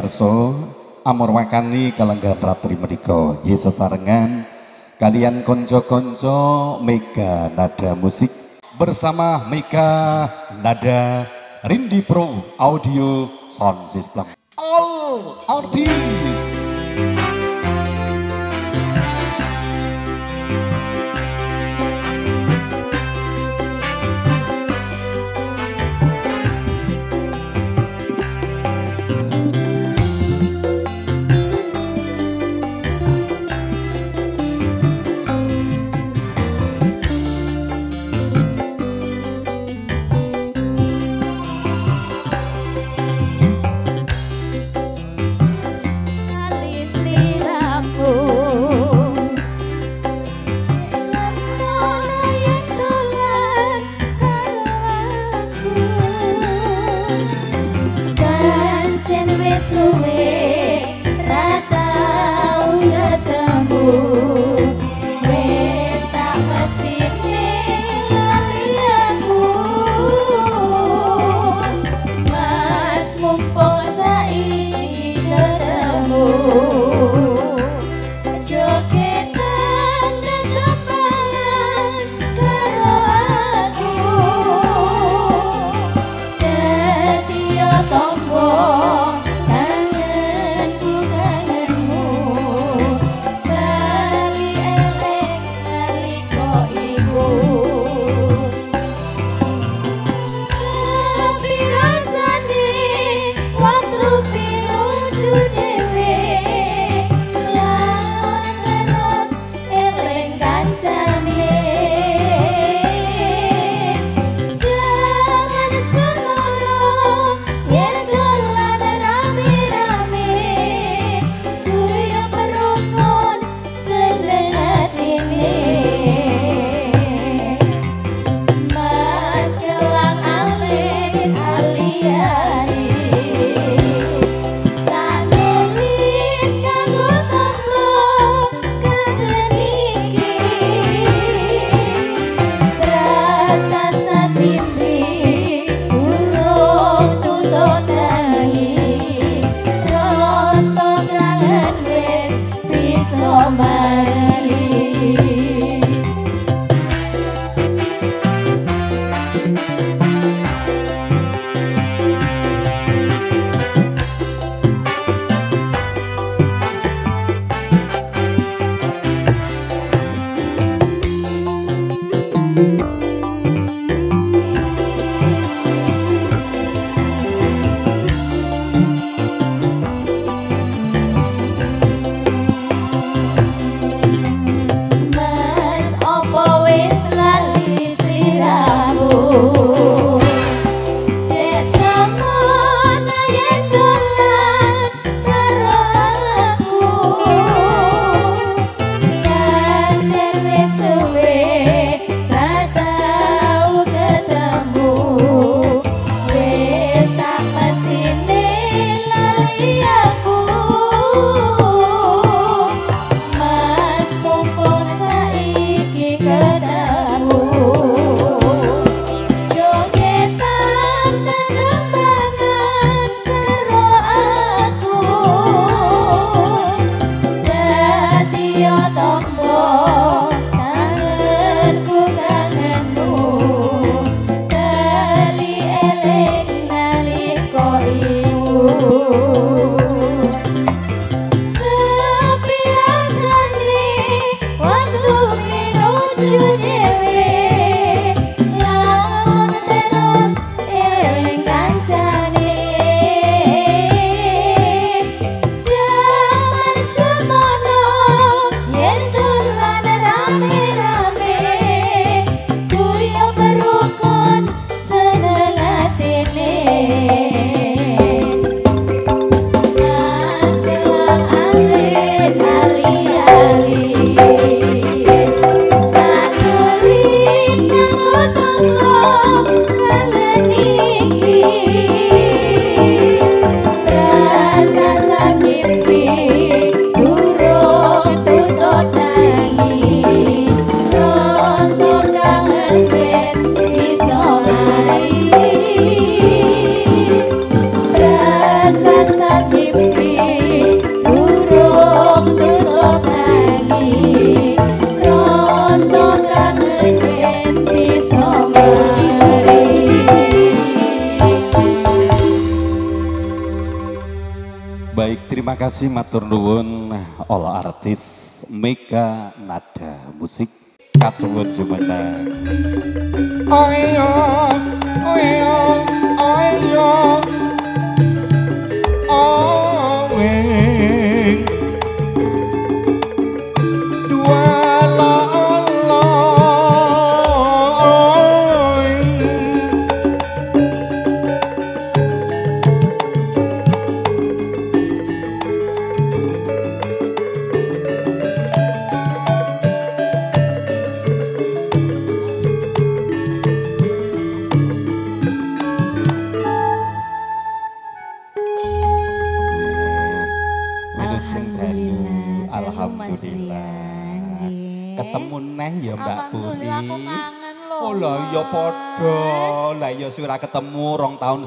kabiarso amor wakani kalenggan ratri mediko ye sesarengan kalian konco-konco Mega Nada Musik bersama Mega Nada Rindi Pro Audio Sound System. All Artists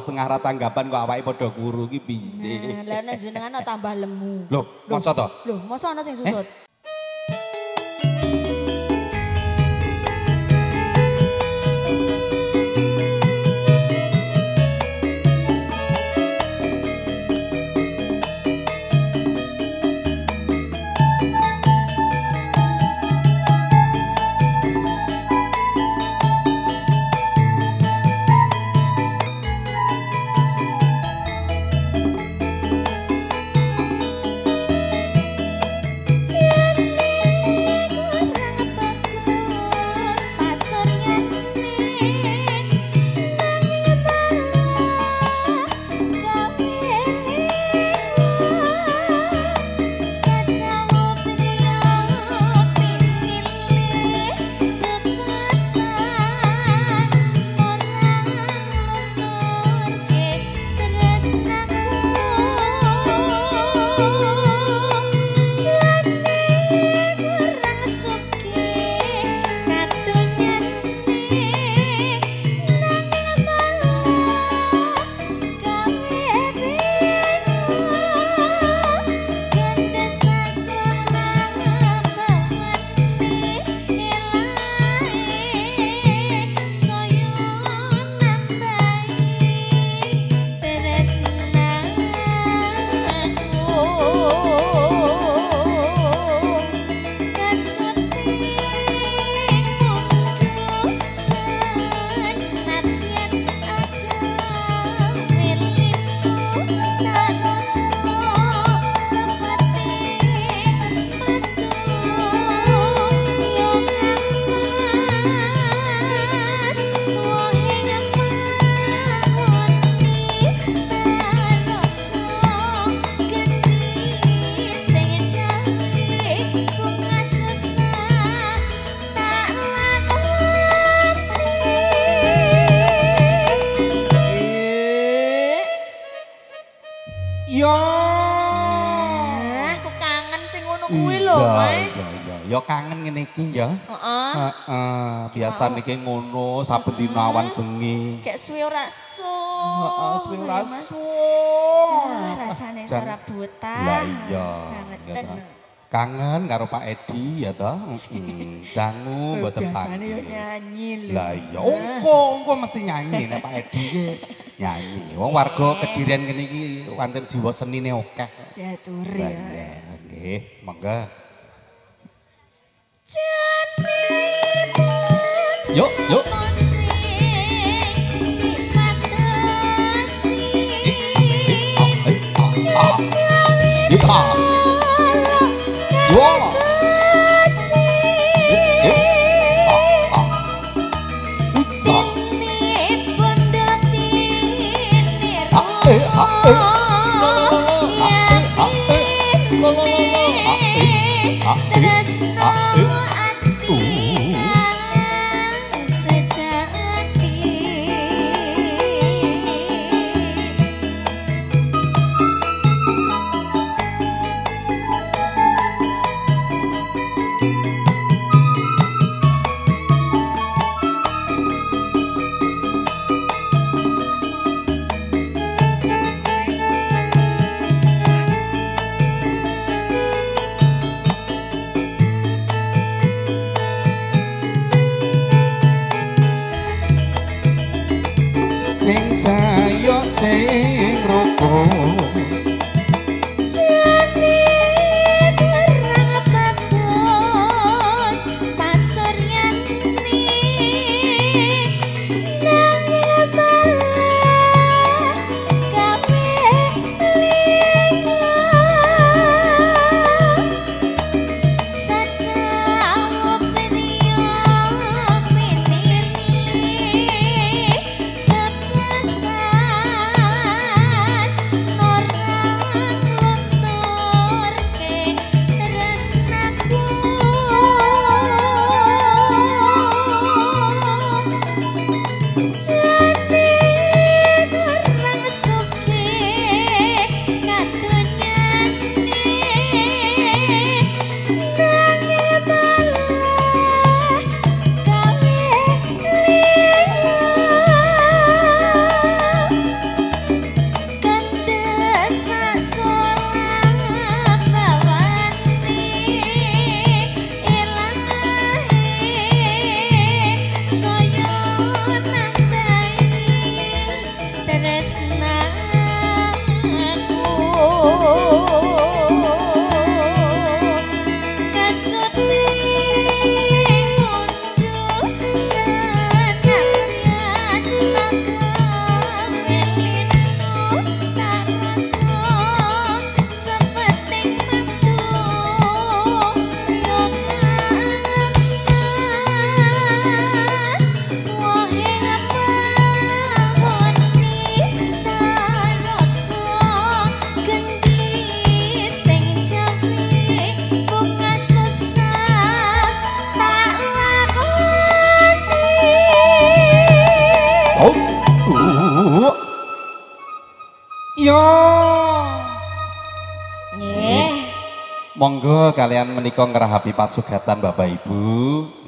setengah ra tanggapan kok awake padha guru ki piye. Lah nek jenengan tambah lemu. Loh, masa to? Loh, masa ana sing susut? Eh? Kangen ngene iki ya. Heeh. Heeh, biasa niki ngono saben dina awan bengi. Kayak suwe ora su. Heeh, suwe ora su. Rasane ora buta. Lah iya. Kangen karo Pak Edi ya toh. Heeh. Dangu mboten Biasane yo nyanyi lho. Lah iya, engko engko mesti nyanyi nek Pak Edi ki nyanyi. Wong warga Kedirian kene iki wonten jiwa senine akeh. Diatur ya. Nggih, monggo. Yuk, yuk. Yo, yo. Terima kasih. say kalian menika ngrahapi pasugatan Bapak Ibu.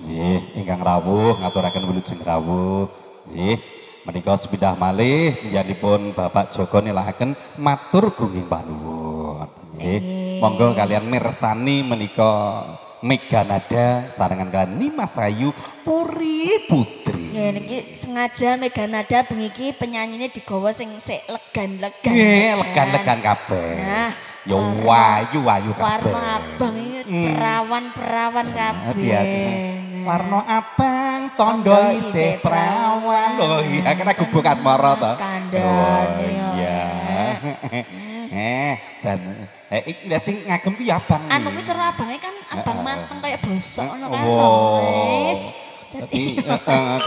Nggih, ingkang rawuh ngaturaken wilujeng rawuh. Nggih. Menika sepidah malih pun Bapak Joko nilakaken matur gunging panuwun. Nggih. Monggo kalian mirsani menika Meganada sarangan kalian Nimas Ayu Puri Putri. Ya niki sengaja Meganada bengi iki penyanyine digawa sing sik legan-legan. Nggih, legan-legan kabeh. Nah, ya wayu wayu kabeh. Warna abang hmm. perawan-perawan kabeh. Warna abang tondo isih perawan. Loh iya kena gubuk asmara to. Kandhane. Oh iya. Eh, san. Eh iki sing ngagem ki abang. Anu ki cara abange kan abang mateng kayak bosok ngono kan. Wis. Dadi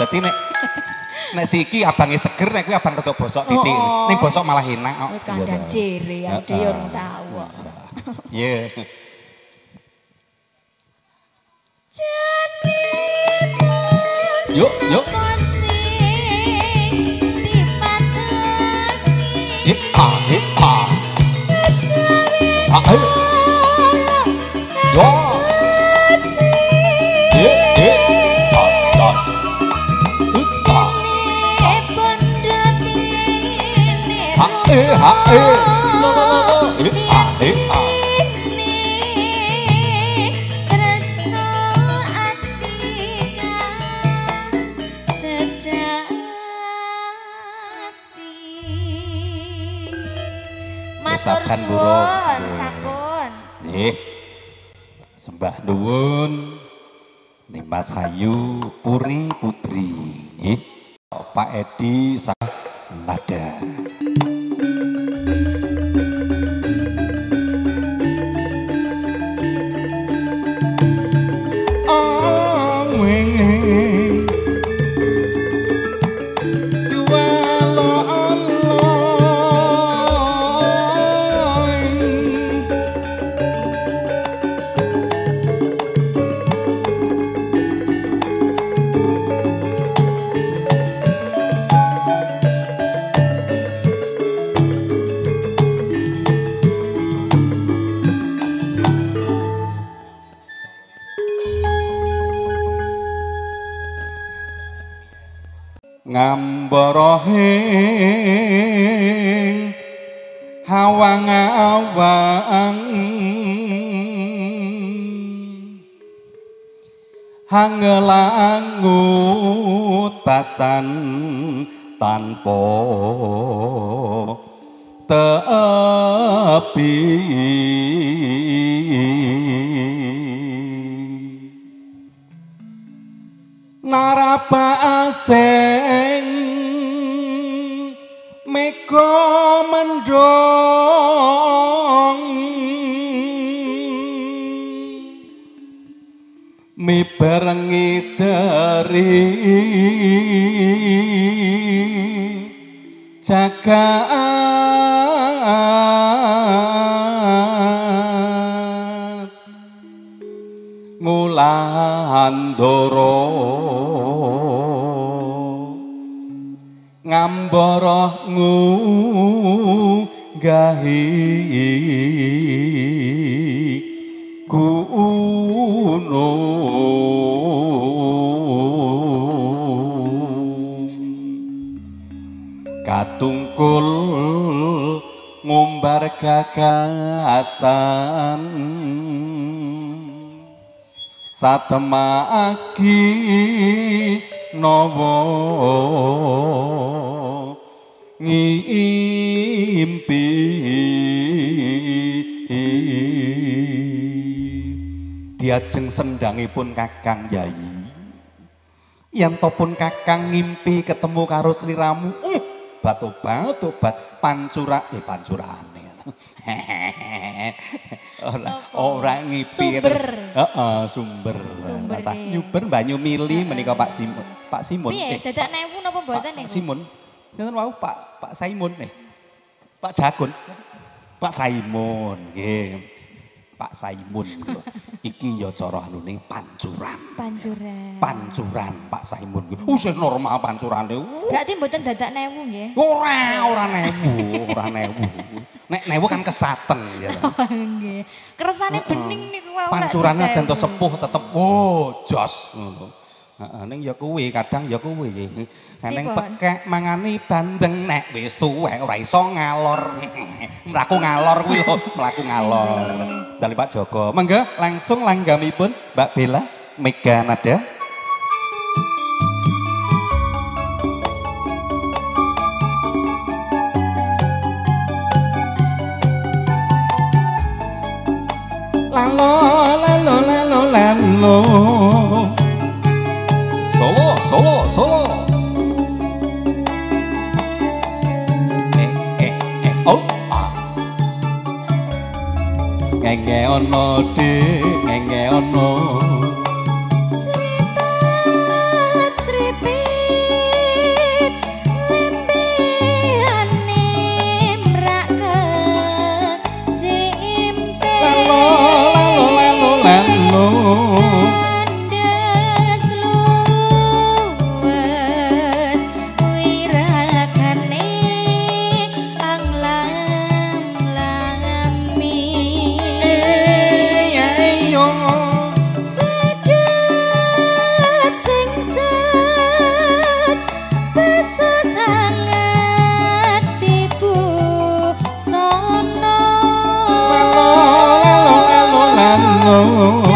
dadi nek nek siki abange seger nek kuwi abang rada bosok titik. Oh, oh. Ning bosok malah enak kok. Wis kandang jere ya dhewe urung tau kok. Iya. Yuk, yuk. Hip, ah, hip, ah. Ah. Yo. Eh, ha, eh. Lo, lo, lo, lo. Eh, ah, eh, ah. Matur suwun, sampun. Nggih. Sembah nuwun Nimas Ayu Puri Putri. Pak Edi Nada. Ngambarahe hawang awang hangelangut basan tanpa tepi narapa aseng meko mendong mi barengi dari jagat Pandoro. Ngambara ngugahi gunung katungkul ngumbar gagasan. Satemaki nawa ngimpi diajeng sendangipun kakang yayi yang topun kakang ngimpi ketemu karo sliramu uh, batu batu bat pancura eh pancurane ora ora ngipi sumber heeh sumber sumber nyuber banyu mili menika Pak Simon Pak Simon piye dadak newu napa mboten niku Simon Ngoten wau Pak Pak Simon nih. Pak Jagun. Pak Simon nggih. Pak Saimun gitu. Iki ya cara anune pancuran. Pancuran. Pancuran Pak Saimun gitu. Wis normal pancurane. Berarti mboten dadak newu nggih. Ora, ora newu, ora newu. Nek newu kan kesaten ya. Nggih. Kersane bening niku wae. Pancurane aja ento sepuh tetep oh jos ngono. Heeh ning ya kuwi kadang ya kuwi. Ning pekek mangani bandeng nek wis tuwek ora iso ngalor. Mlaku ngalor kuwi lho, mlaku ngalor. Dari Pak Joko. Mangga langsung langgamipun Mbak Bella Mega Nada. Lalo lalo lalo lalo. Solo solo solo. Eh eh eh oh ah. Ngenge ono de ngenge ono. Oh.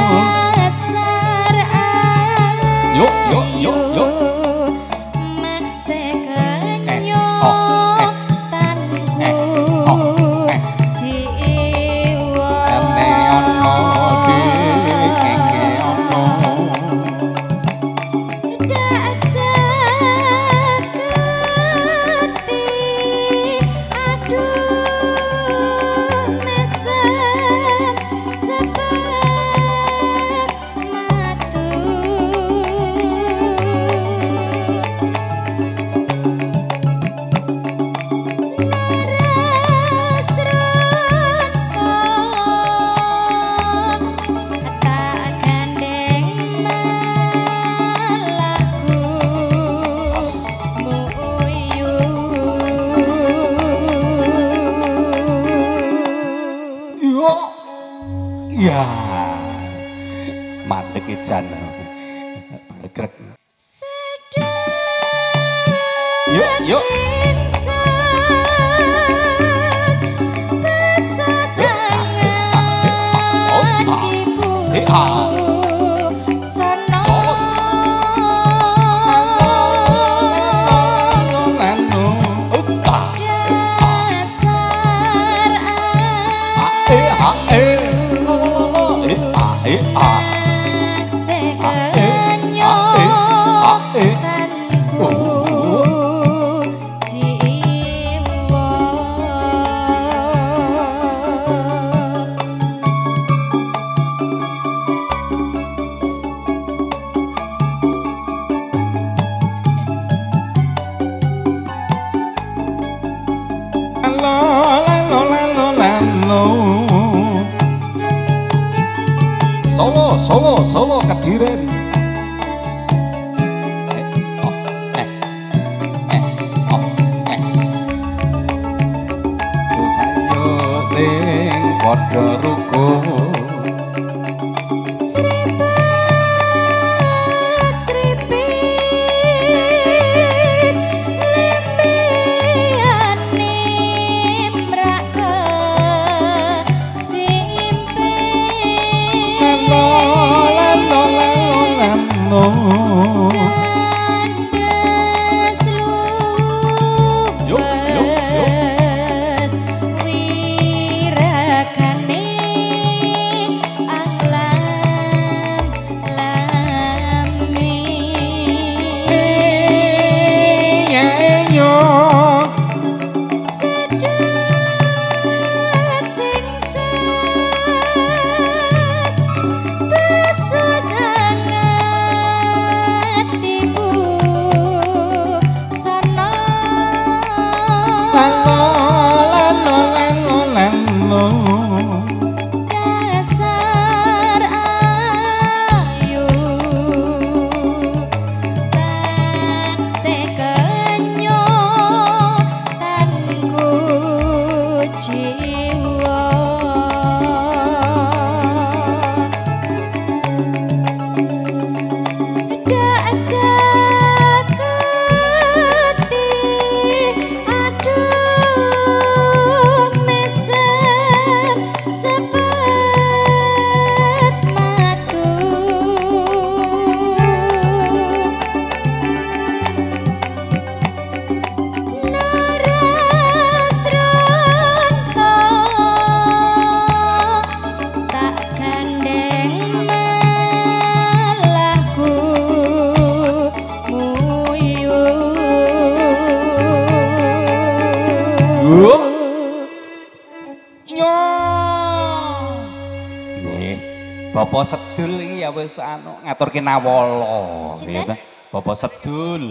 Ngaturke nawala. Sinten? Nggih, Bapak Sedul.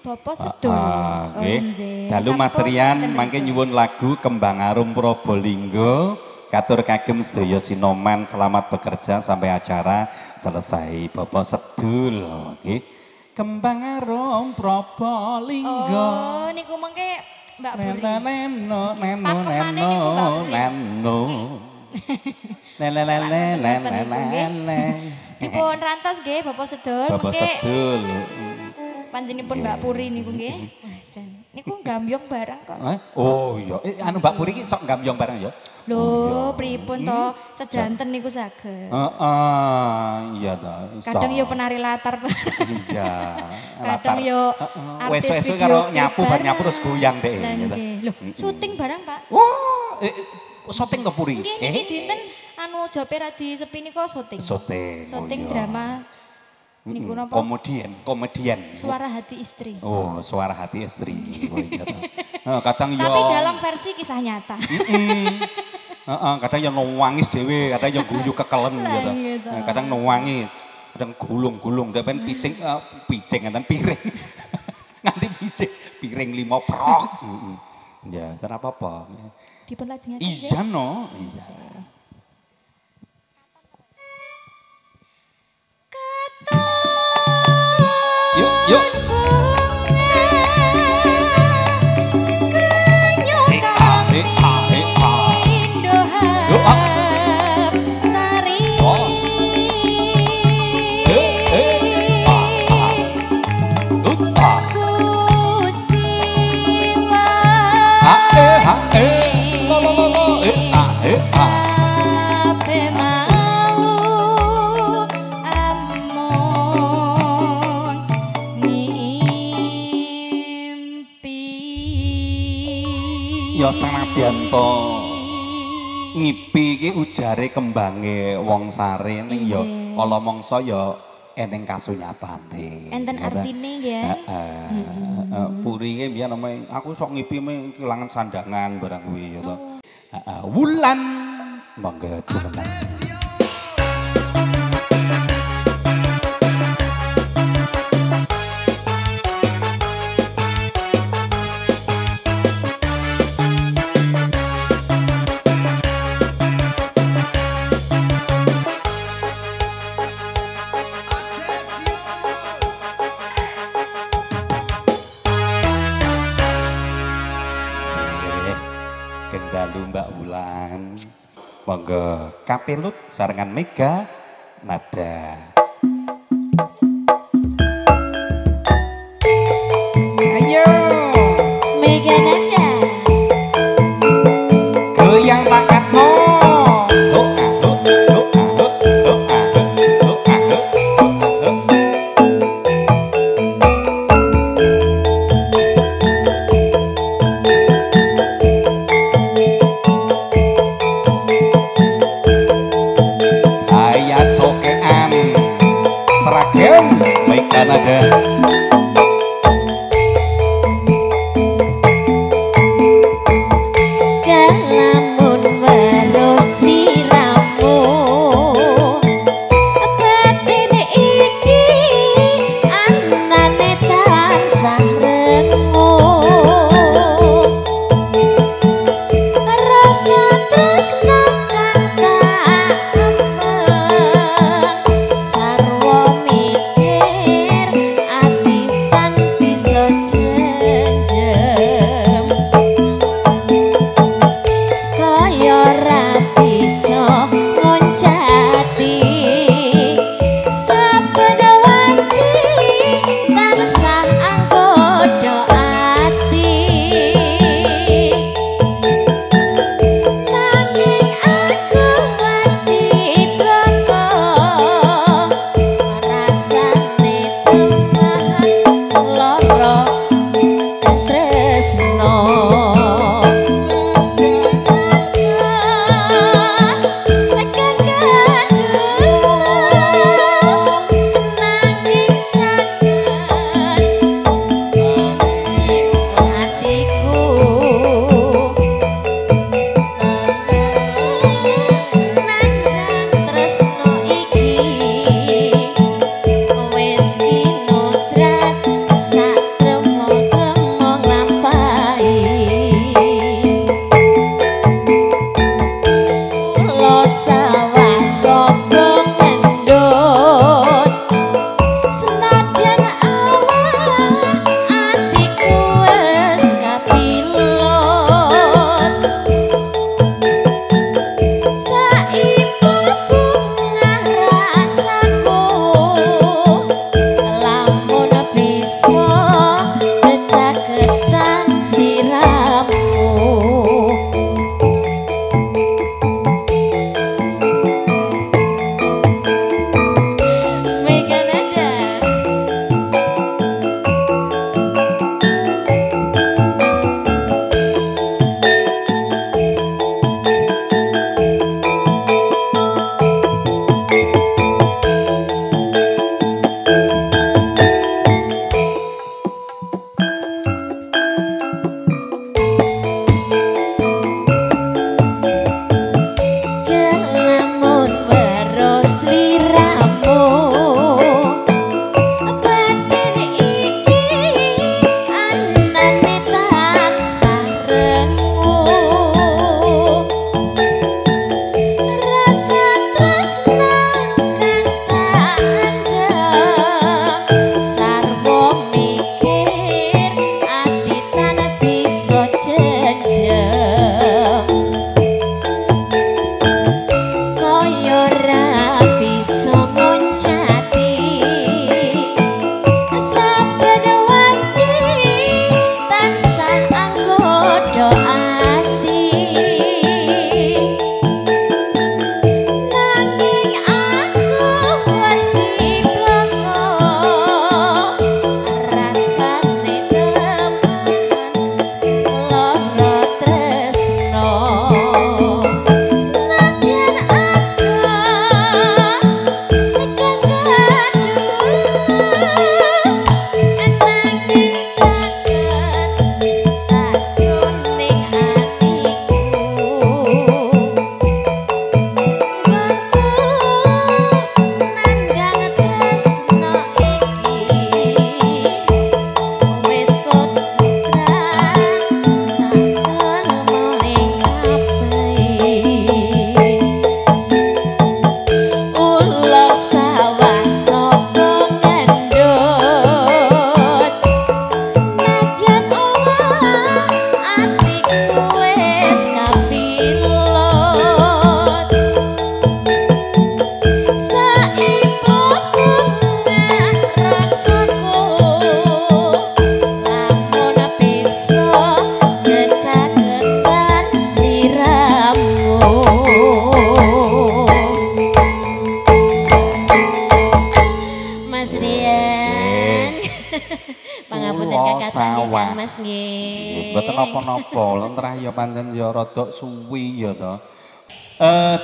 Bapak sedul. Ah, Oh, nggih. Dalu Mas Rian mangke nyuwun lagu Kembang Arum Probolinggo. Katur kagem sedaya sinoman selamat bekerja sampai acara selesai. Bapak Sedul. Nggih. Kembang Arum Probolinggo. Oh, niku mengke Mbak Buri. Neno neno neno neno neno. Lele lele lele lele. Dipun rantos nggih Bapak sedul. Bapak Sedul. panjenipun Mbak Puri niku nggih. Wah, jan. Niku gambyong barang kok. Eh? Oh iya, eh, anu Mbak Puri iki sok gambyong bareng ya. Lho, pripun to sedanten niku saged. Heeh, iya ta. Kadang yo penari latar. Iya. Kadang yo Heeh, artis video karo nyapu bar nyapu terus goyang deh. Lho, syuting barang, Pak. Wah, eh, eh, syuting ke Puri. Nggih niki dinten anu jope ra sepi nika syuting. Syuting. oh Syuting iya. drama niku napa? Komedian, komedian. Suara hati istri. Oh, suara hati istri. Oh, iya, kadang yo Tapi dalam versi kisah nyata. Heeh, kadang yang nangis dhewe, kadang yang guyu kekelen gitu. gitu. Nah, kadang nangis, kadang gulung-gulung, dan picing eh, picing dan piring. Nganti picing, piring lima prok. Heeh. Ya, ora apa-apa. Dipun. Iya no, iya. Yuk. Eh, ah, eh, ah, eh, ah. Ah. To ngipi iki ujare kembange wong sare ning ya kala mangsa ya eneng kasunyatane. Enten artine ya. Heeh. Ki biyen ame aku sok ngipi me kelangan sandangan barang kuwi ya to. Heeh, wulan monggo Monggo kapelut sarengan Mega nada.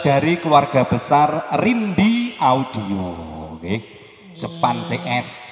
dari keluarga besar Rindi Audio. Oke. Okay. Jepang CS.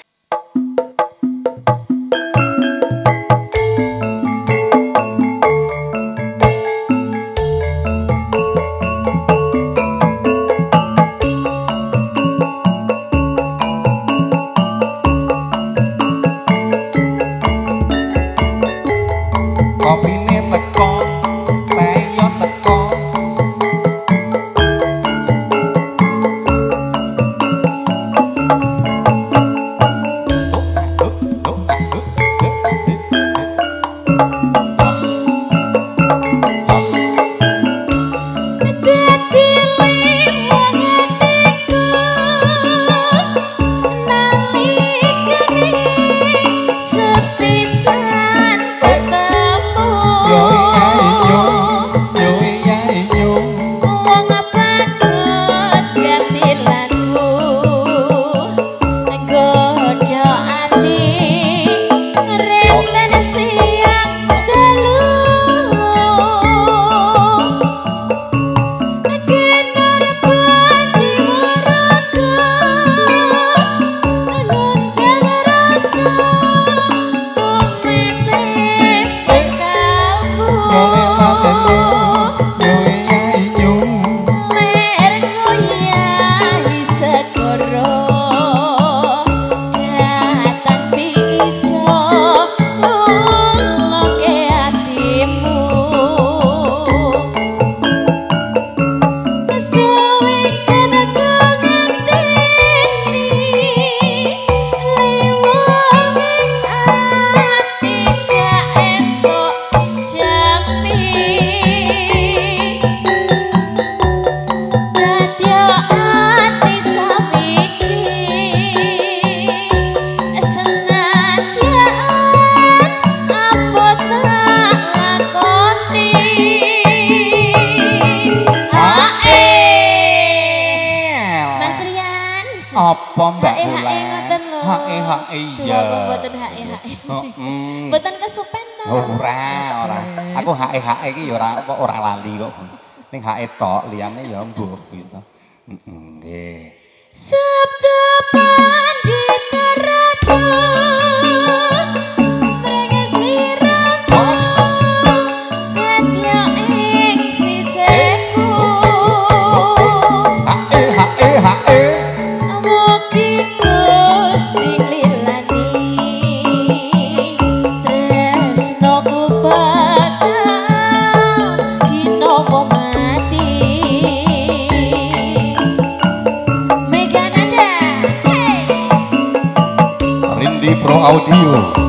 奥迪哦。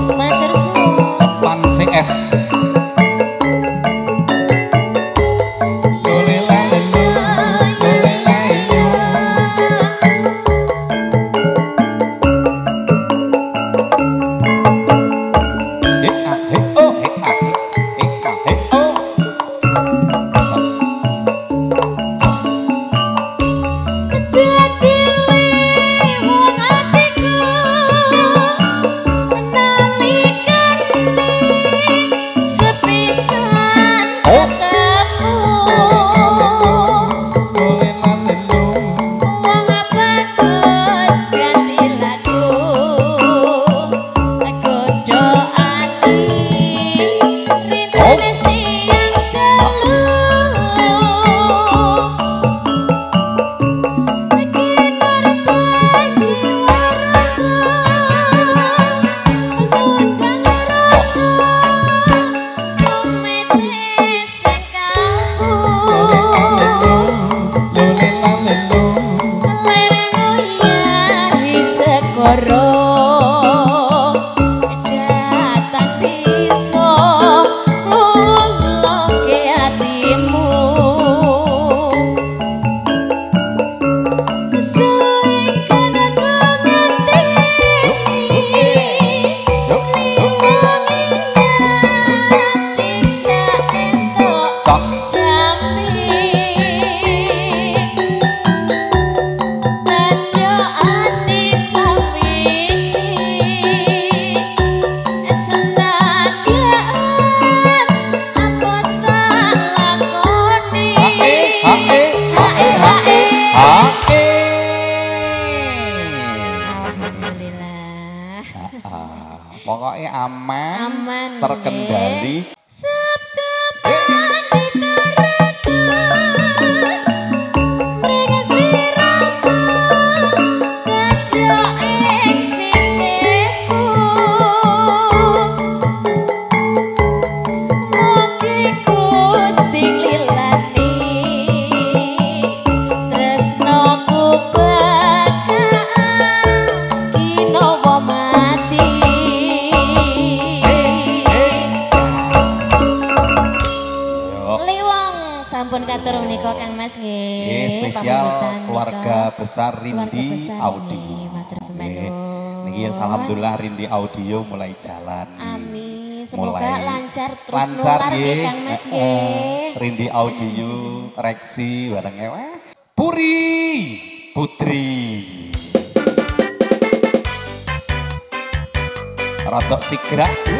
Gracias.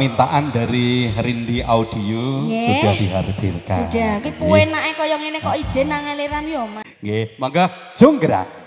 Permintaan dari Rindi Audio yeah. sudah dihadirkan. Sudah, ki kue naik kaya ngene kok izin nang aliran yo, Mas. Nggih, mangga jonggrang.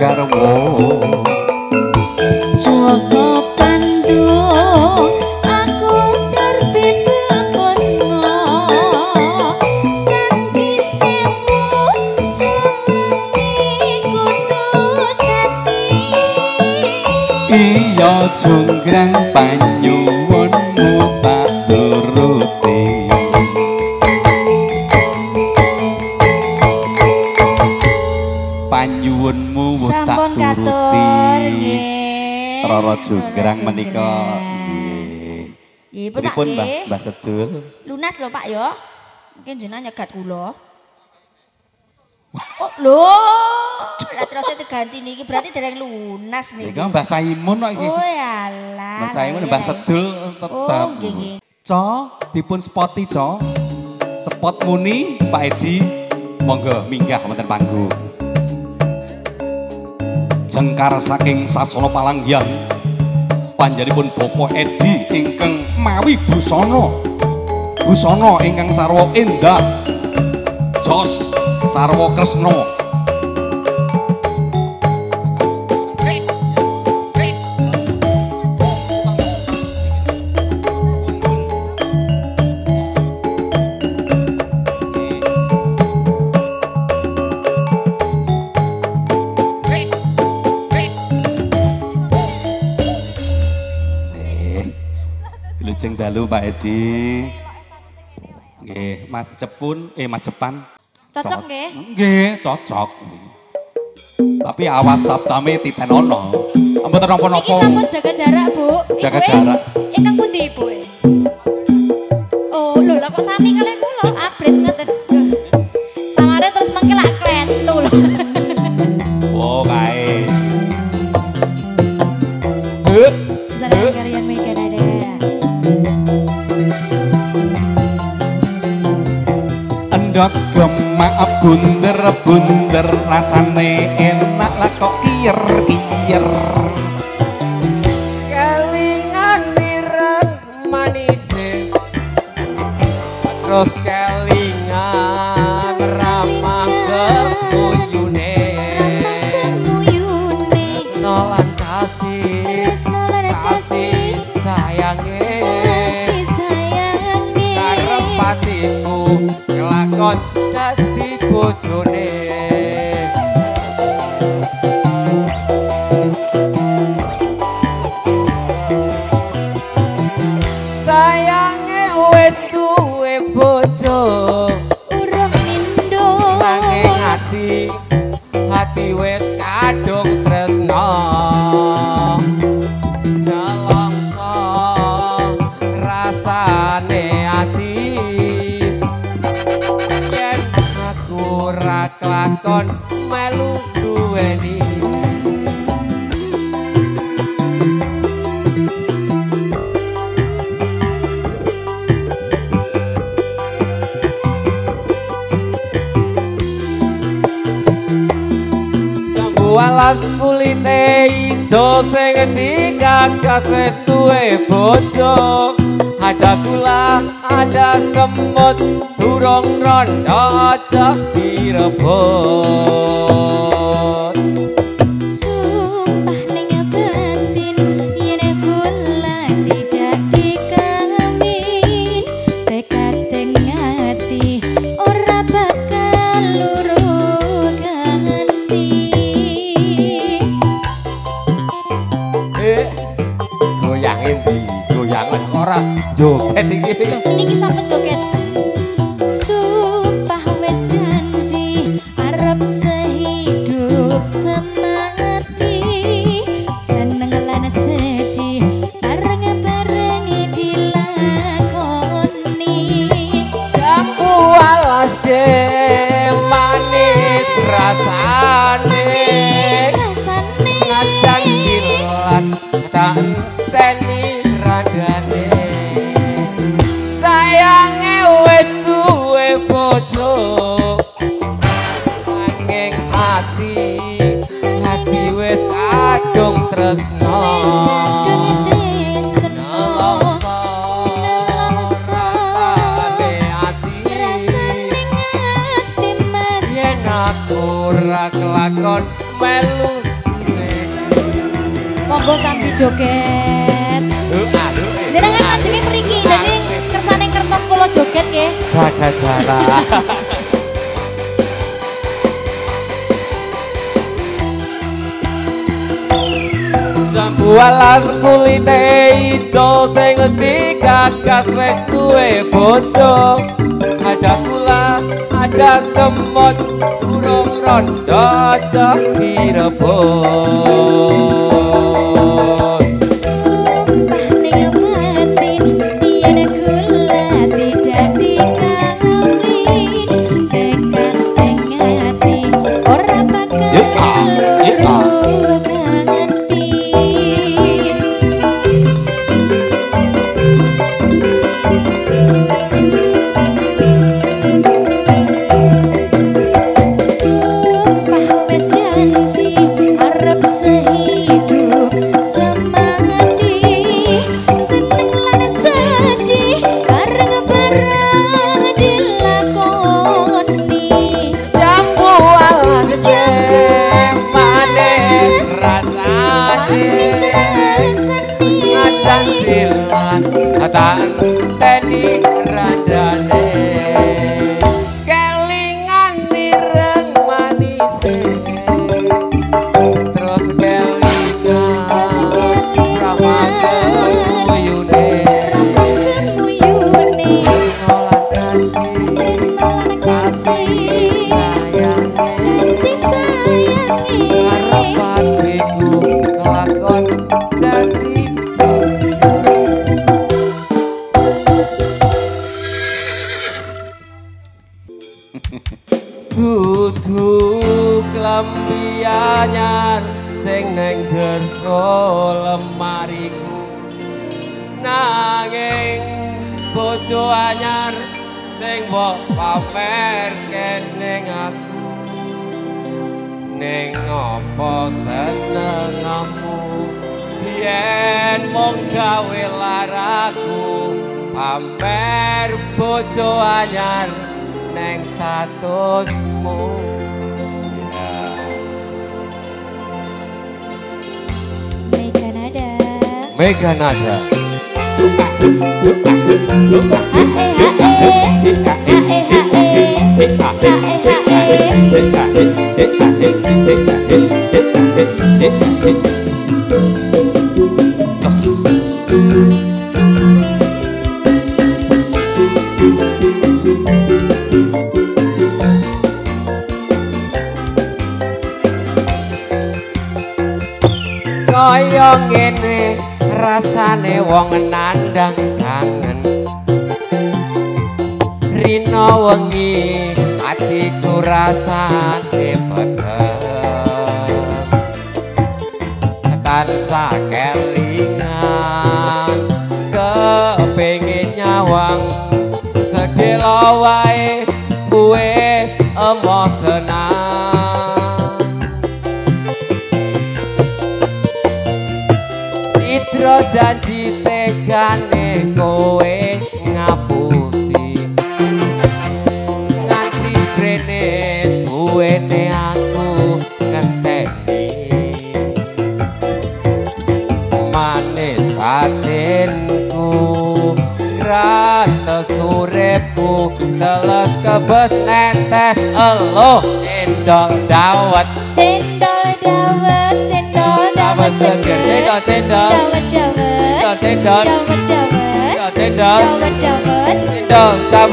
garwo Joko pandu aku terbit kono Janji sewu sewu kudu dadi Iya jonggrang panjang. Rara jonggrang Rara menika Jonggrang. nggih Nggih, pun Pak pripun Mbah. Mbah Sedul Lunas lho Pak ya. Mungkin jenengan nyegat kula. Oh, lho. Lah terus diganti niki berarti dereng lunas iki niki. Mbah Saimun kok iki Oh alah. Mbah Saimun iya, Mbah iya. Sedul tetep Oh, nggih nggih. Co dipun spoti co spot muni Pak Edi monggo minggah wonten panggung jengkar saking sasana palanggian panjenipun Bapak Edi ingkang mawi busana. Busana ingkang sarwa endah jos sarwa kresna dalu Pak Edi. Nggih, Mas Cepun, eh Mas Jepan. Cocok nggih? Nggih, cocok. Tapi awas sabtame titenono. Mboten Niki napa-napa. sampun jaga jarak, Bu. Jaga jarak. Ingkang pundi, Ibu? Oh, lho lah kok sami gemak bunder-bunder rasane enak lah kok kiyer-kiyer. kelingan mireng manise terus kelingan ramah kepuyune Muyune nolan kasih kasih sayange. karep patiku kelakon wis duwe bojo Ada gula, ada semut, durung rondo aja direbut Itu. joget. Jenengan lajenge mriki, jadi kersane kertas kula joget ya. Jaga jarak. Walas kulite ijo Seng di gagas Wes duwe bojo Ada kula, ada semut, Turung rondo Jok direbo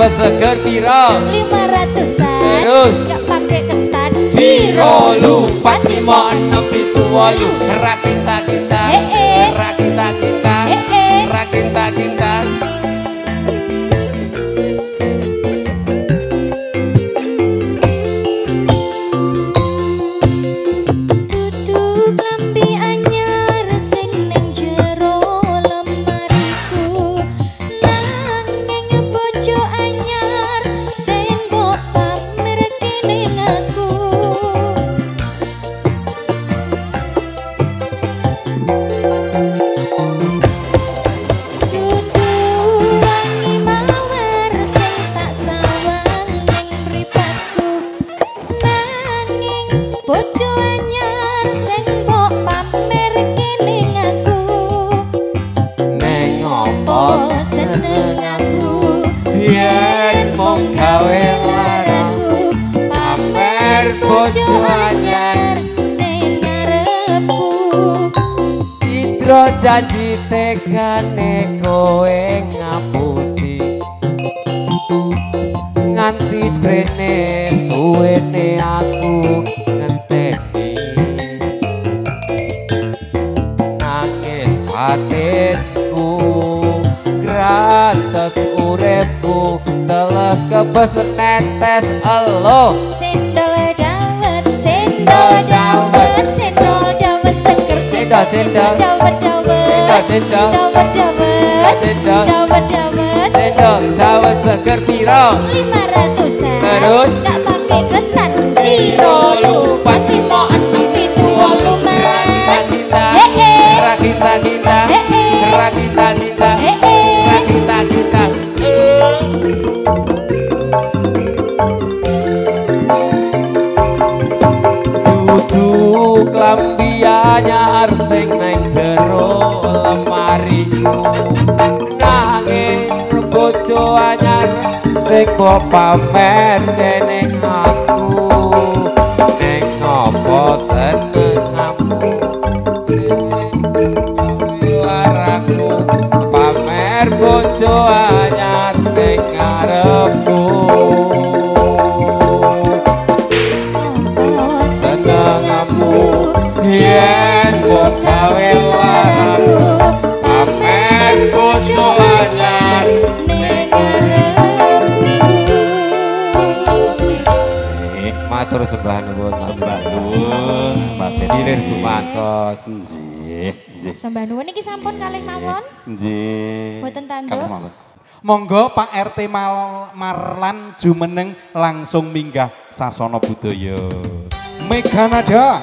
was a girl, Ram. pamer Sembah nuwun iki sampun kalih mawon. Nggih. Mboten tanduk. Kalih. Monggo Pak RT Mal Marlan jumeneng langsung minggah sasana budaya. Meganada.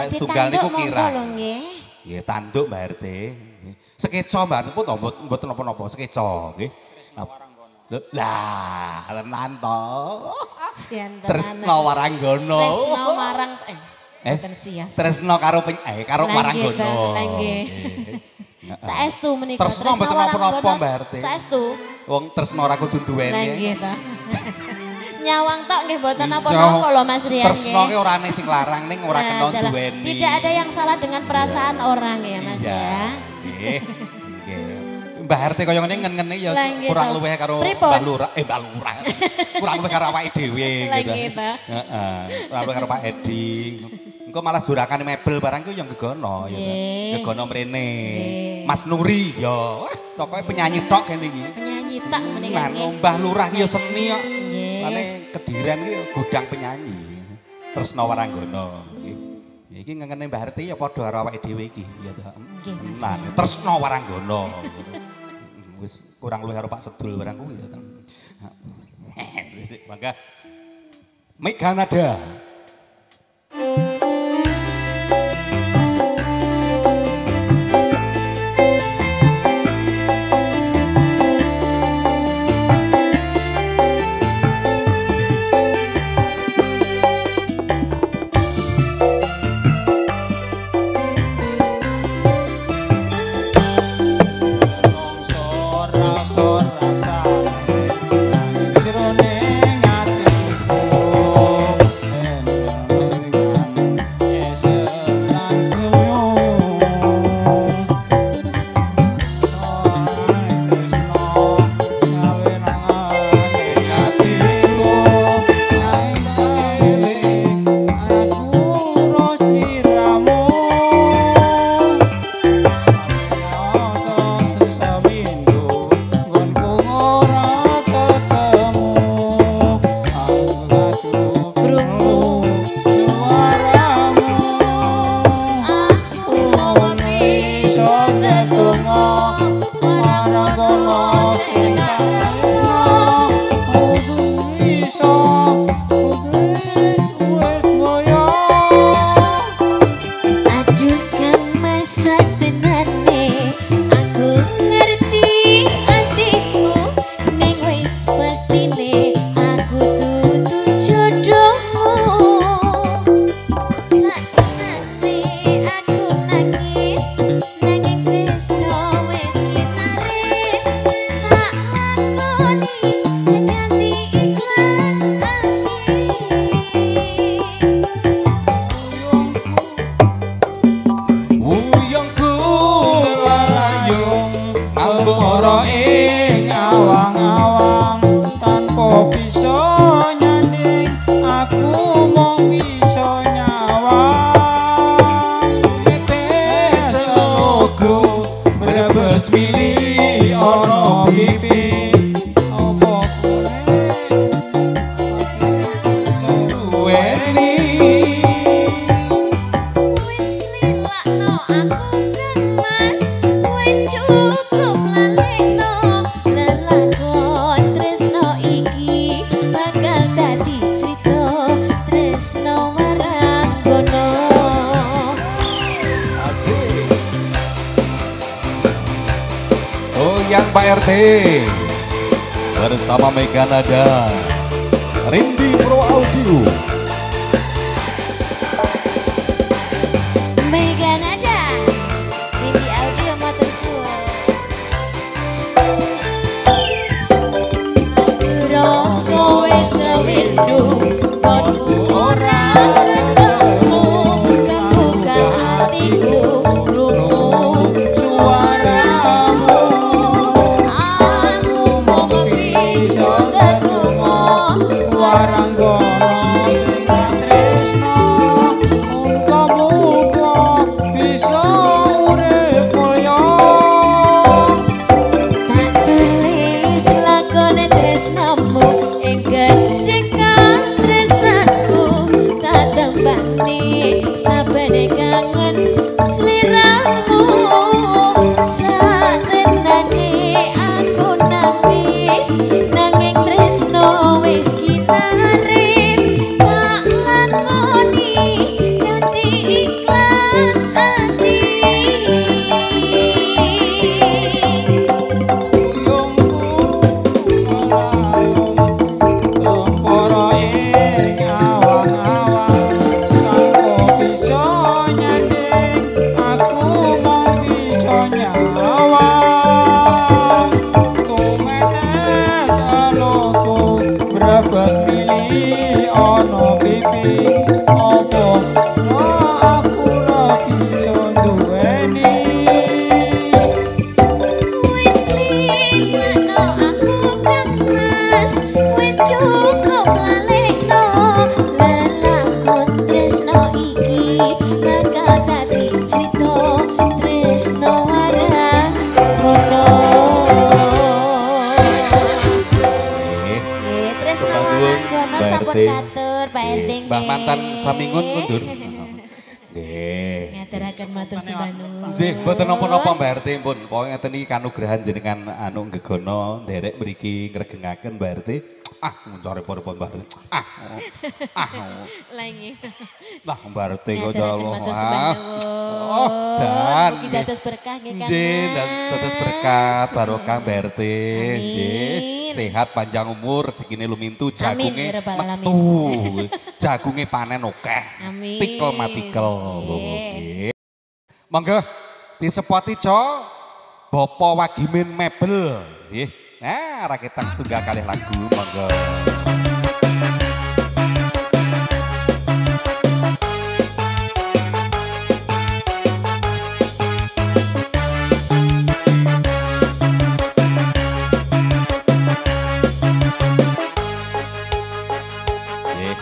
Nek setunggal niku kira. nggih. Nggih, tanduk Mbah RT. Nggih. Sekeca Mbah pun to mbot- mboten napa-napa sekeca nggih. Lah, tenan to. Tresno Waranggono. Tresno marang eh Eh? Tresno karo peny- eh karo Waranggono. Saestu menika Tresno mboten napa-napa. Mbak RT. Saestu. Wong tresno ora kudu Lah duweni. nggih nggih boten Iya. napa-napa lho Mas Rian Tresno ki nggih. ora ane sing larang ning ora Nah, kena duweni. Tidak ada yang salah dengan perasaan orang ya Mas Iya. ya. Nggih. Nggih. Mbah RT kaya ngene ngen-ngene ya kurang toh. luwih karo? Mbah Lurah eh Mbah Lurah. kurang luwih karo awake dhewe gitu. Heeh. Kurang luwih karo Pak Edi. Engko malah jurakan mebel barang ku yang gegono ya. Gegono mrene. Mas Nuri ya. Tokoke penyanyi tok kene iki. Penyanyi tak menika Nah. Mbah Lurah ya seni kok. Kediren ki gudang penyanyi. Tresno Waranggono nggih. Iki ngene Mbah Reti ya padha karo awake dhewe iki ya. Nggih, Mas. Nah, Tresno Waranggono. Wis kurang luwih karo Pak Sedul barang kuwi ya ta. Mangga Mega kanugrahan jenengan anu gegono nderek mriki ngregengaken Mbak RT. Ah, mencari pon-pon Mbak RT. Ah. Ah. Lagi. Lah Mbak RT kok Ngaturaken Allah. Ah. Oh, jan. Mugi dados berkah nggih kan. Nggih, dan tetep berkah barokah Mbak RT. Nggih. Sehat panjang umur, rezekine lumintu, jagunge ya metu. Jagunge panen akeh. Amin. Tikel matikel. Nggih. Nggih. Monggo disepoti co Bopo Wagimin Mebel. Nggih. Nah, rakitan setunggal kali lagu monggo. Nggih,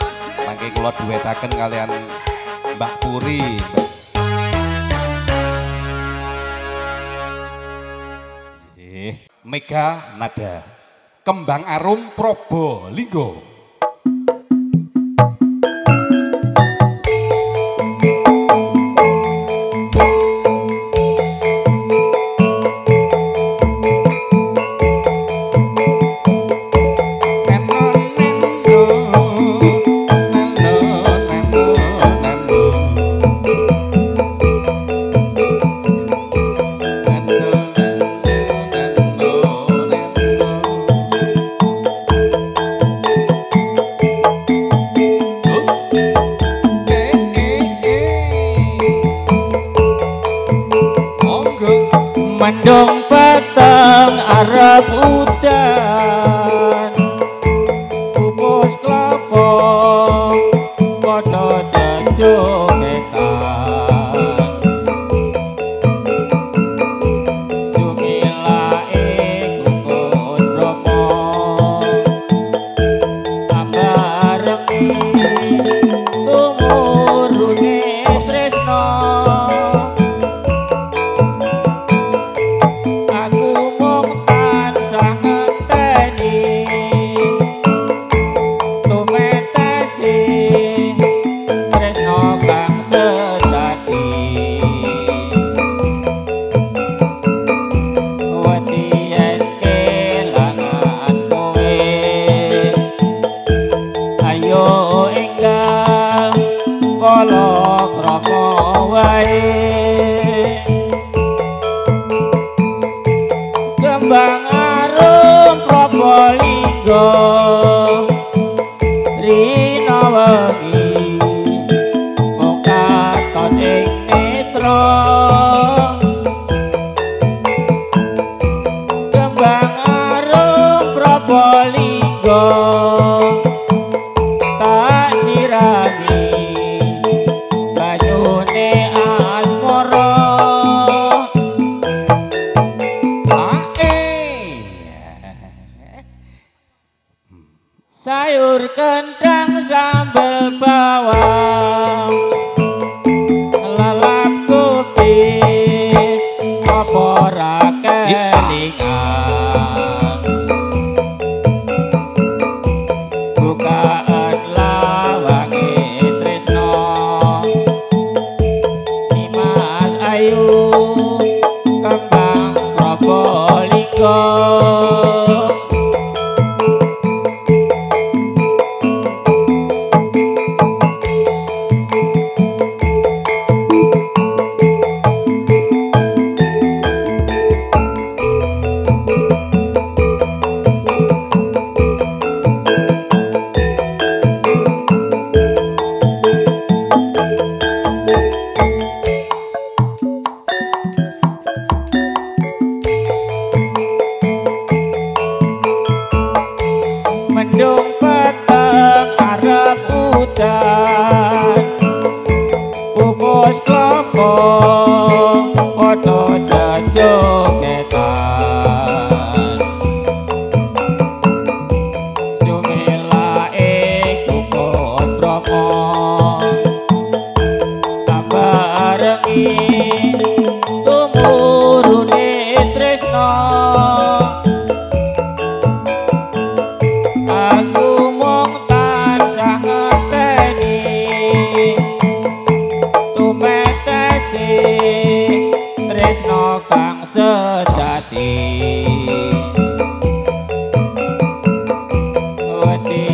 mangke kula duetaken kalian Mbak Puri. Nggih, Mega Nada. Kembang Arum Probolinggo. Bhagwati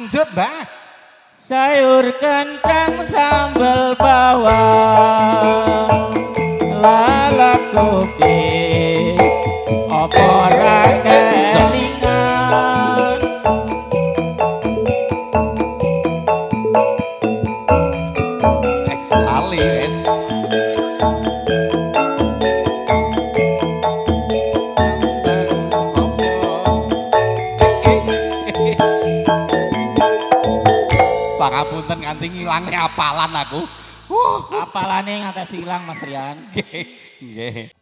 Lanjut, Mbak. Sayur kentang sambal bawang. aku. Uh, Apalane ngatas ilang Mas Rian. Nggih.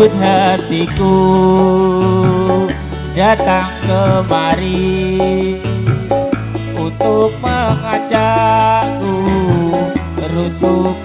sujud hatiku datang kemari untuk mengajakku rujuk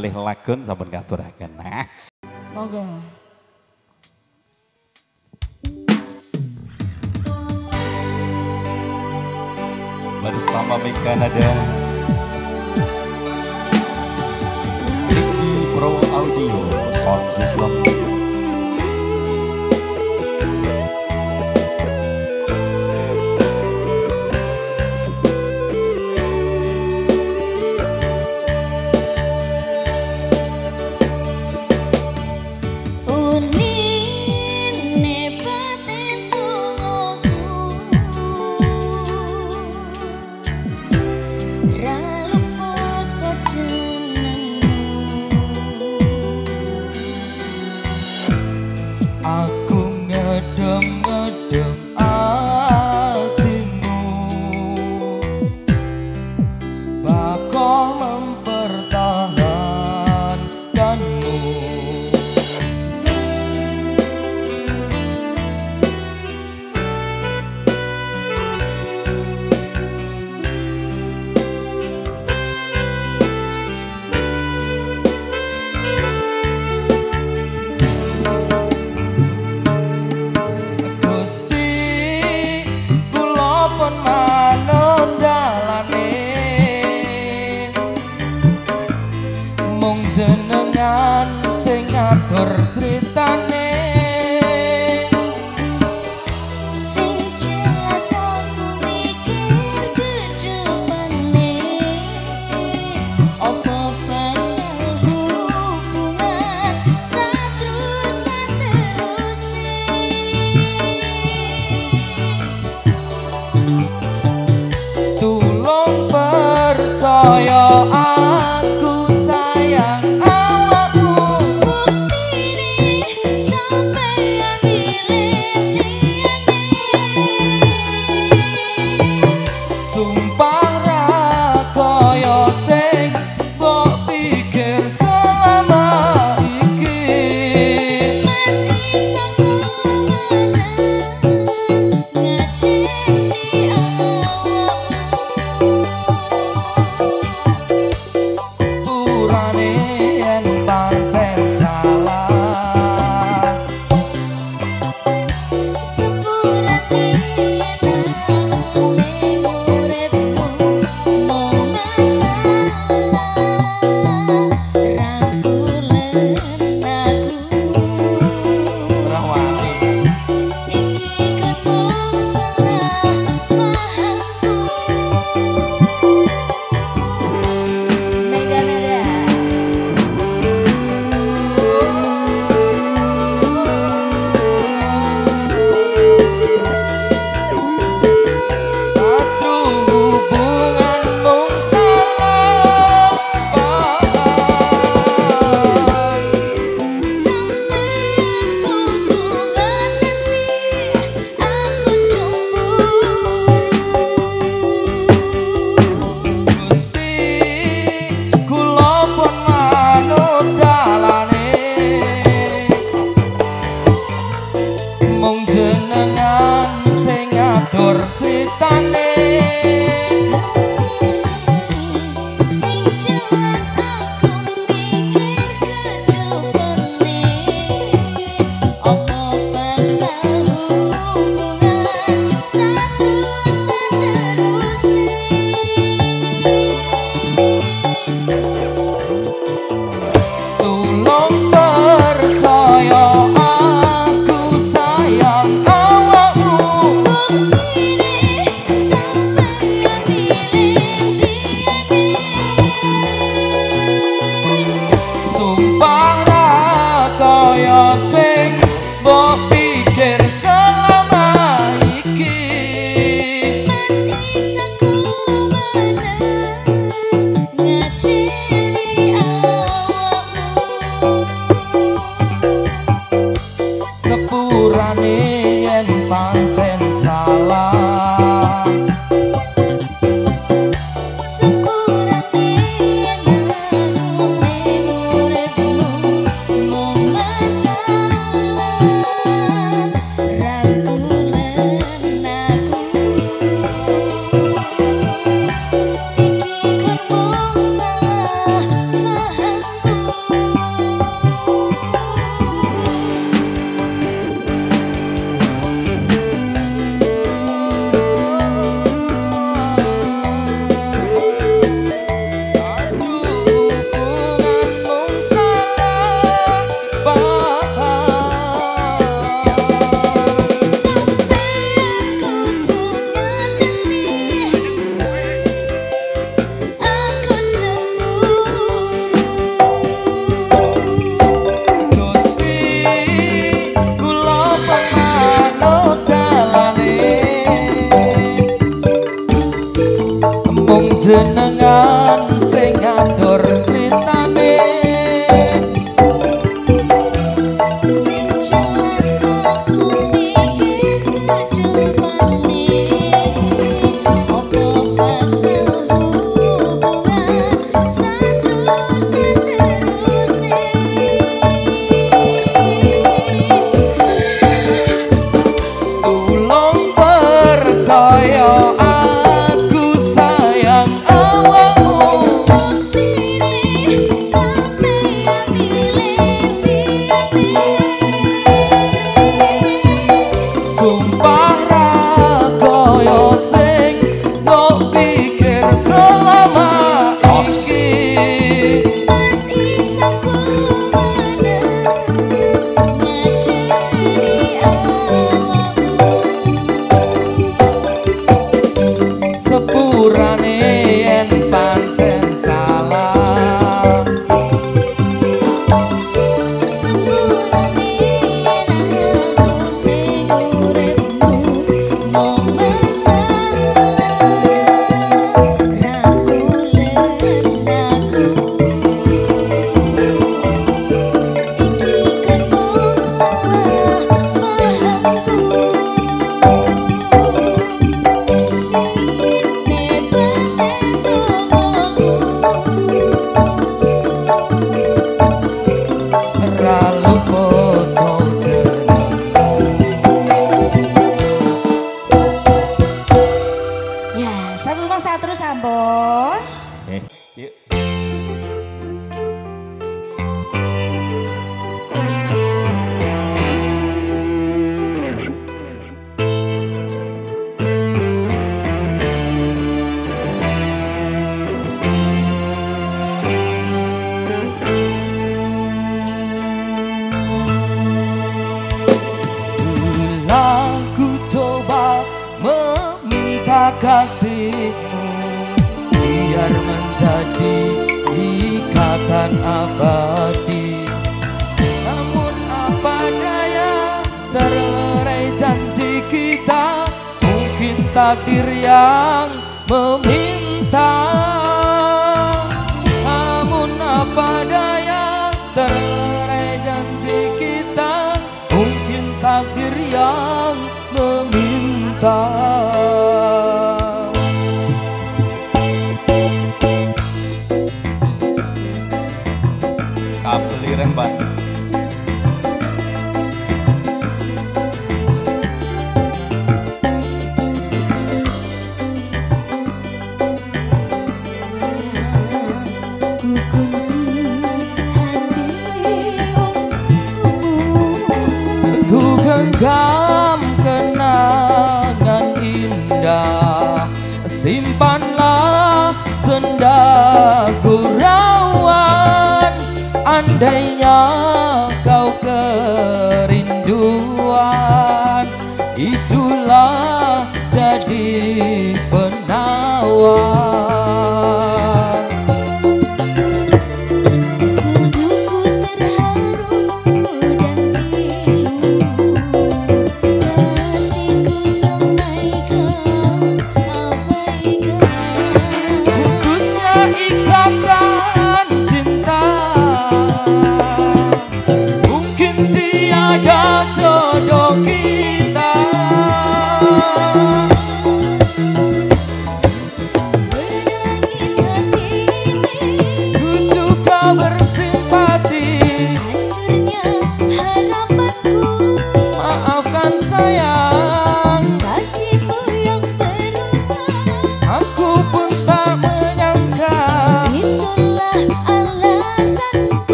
kalih lagun sampun ngaturaken. Nah. Monggo. Bersama Mika Nada.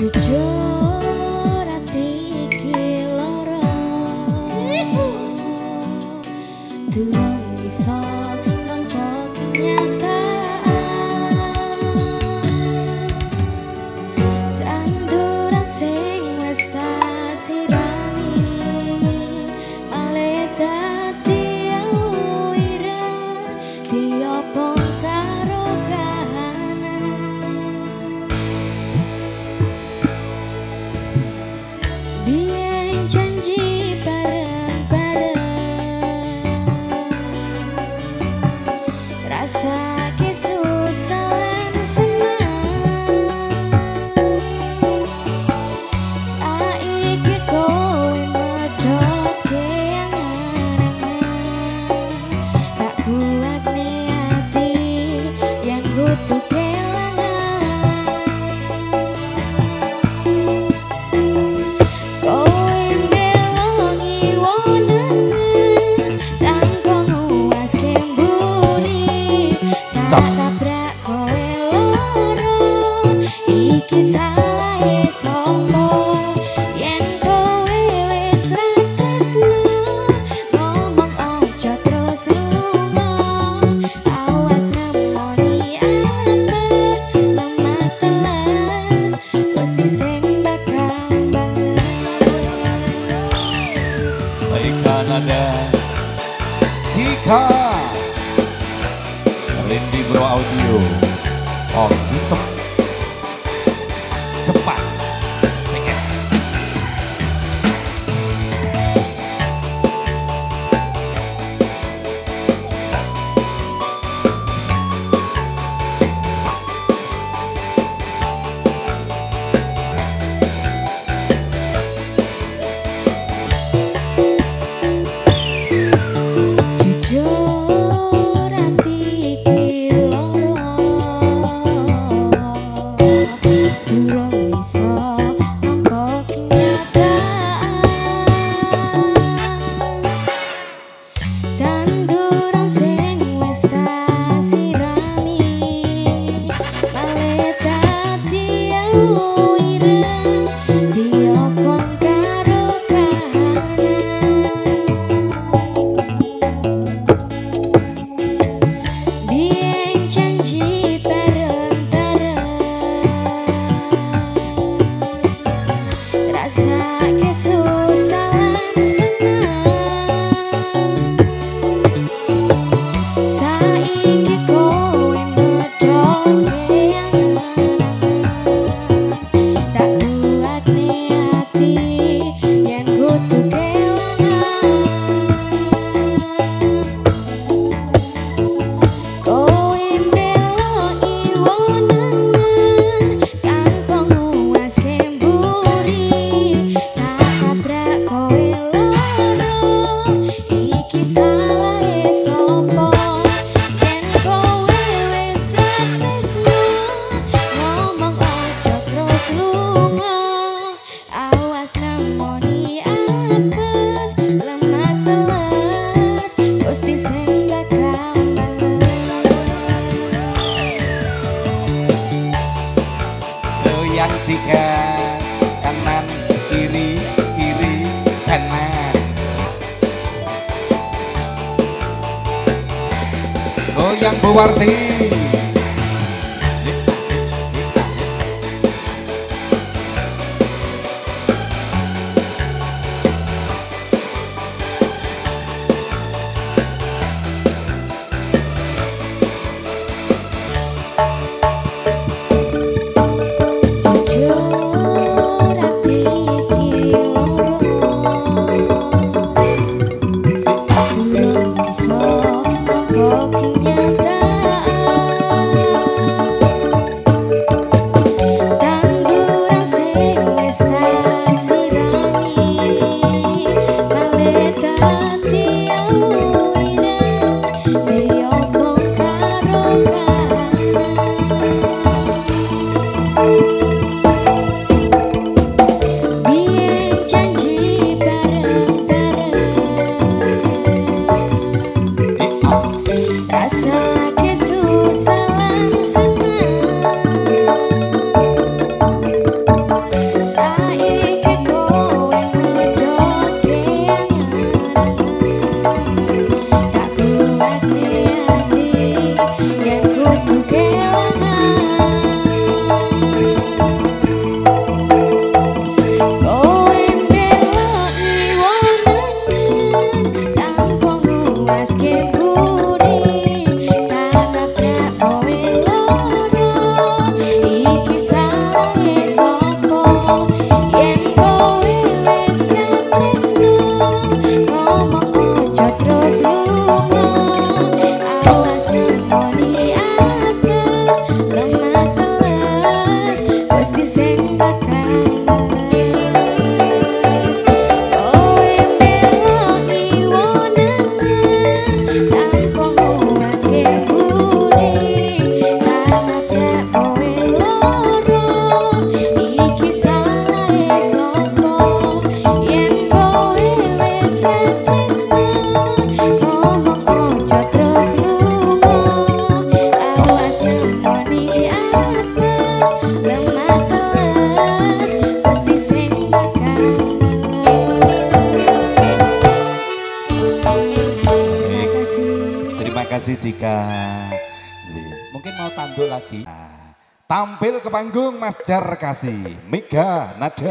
世界 panggung Mas Jar Kasih, Mega Nada.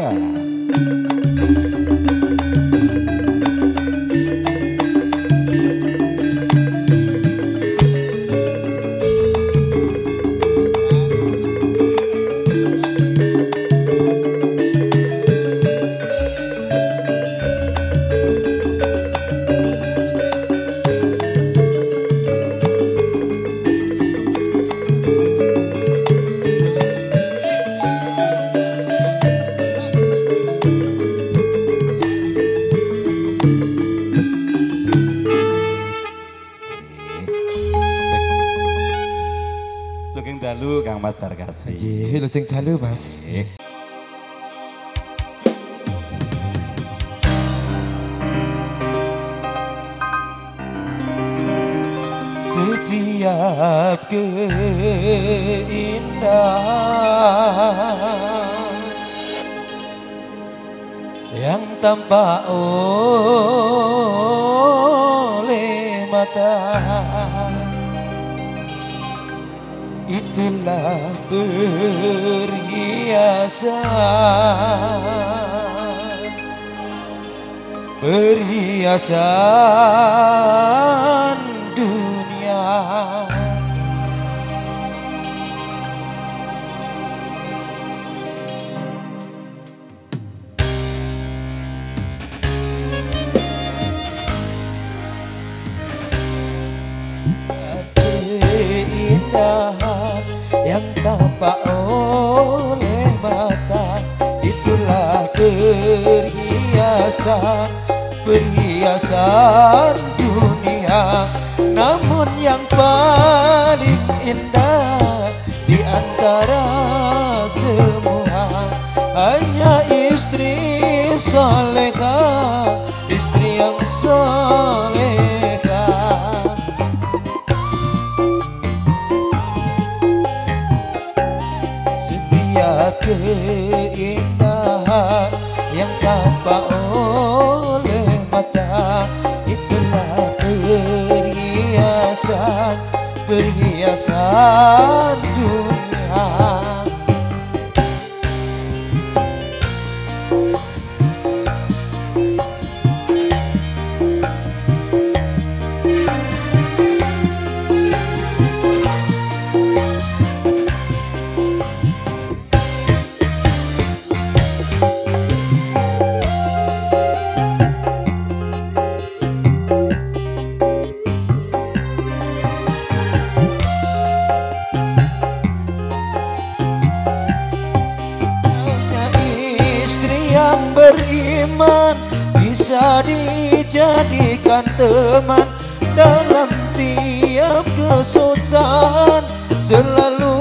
yang beriman Bisa dijadikan teman Dalam tiap kesusahan Selalu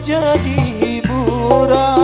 jadi hiburan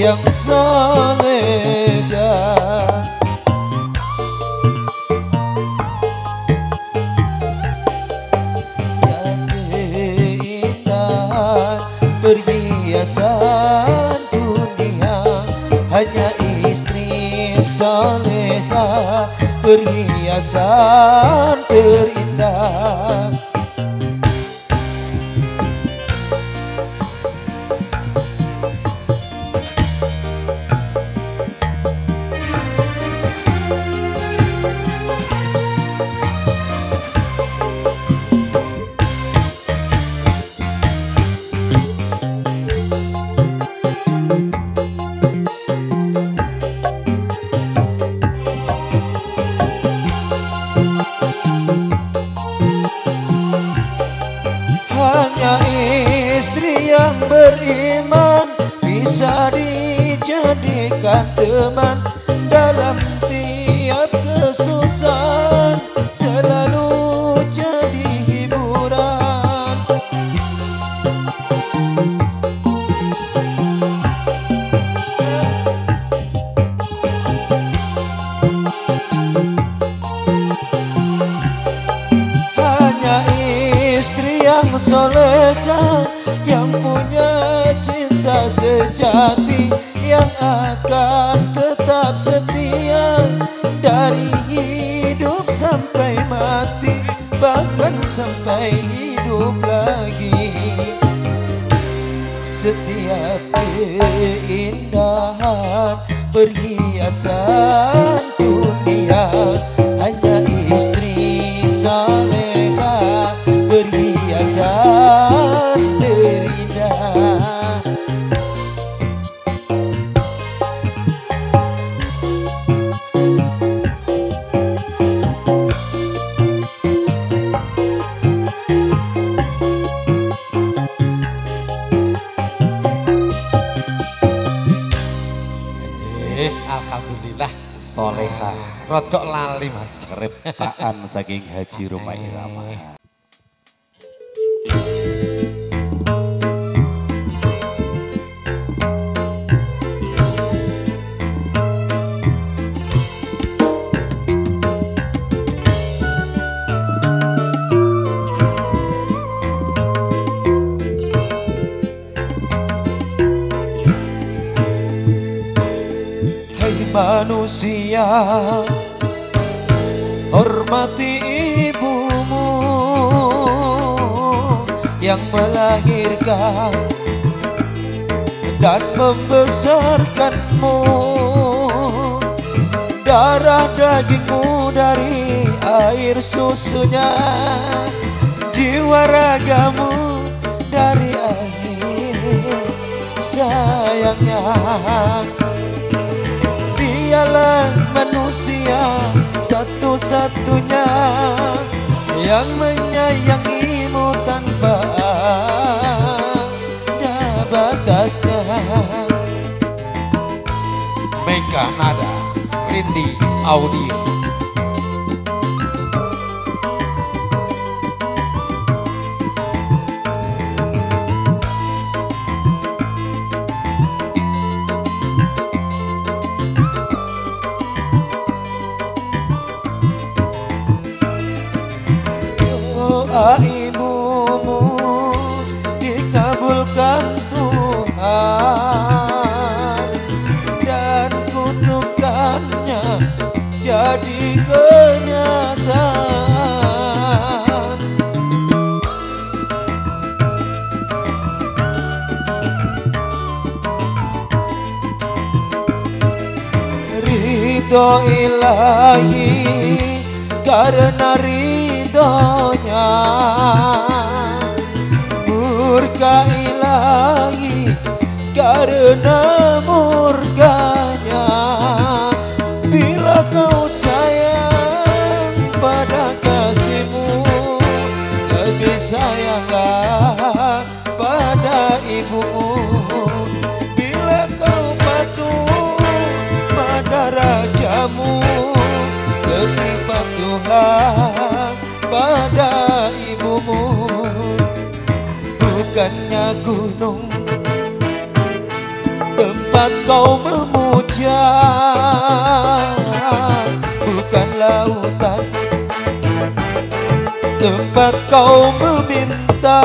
yang soleh yang indah perhiasan dunia hanya istri soleha perhiasan terindah. had you. Mega Nada Rindi Audio. gunung Tempat kau memuja Bukan lautan. Tempat kau meminta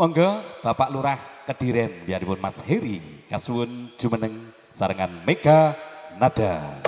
Monggo Bapak Lurah Kediren biaripun Mas Heri kasuwun jumeneng sarengan Mega Nada.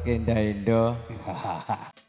Arek enda-enda.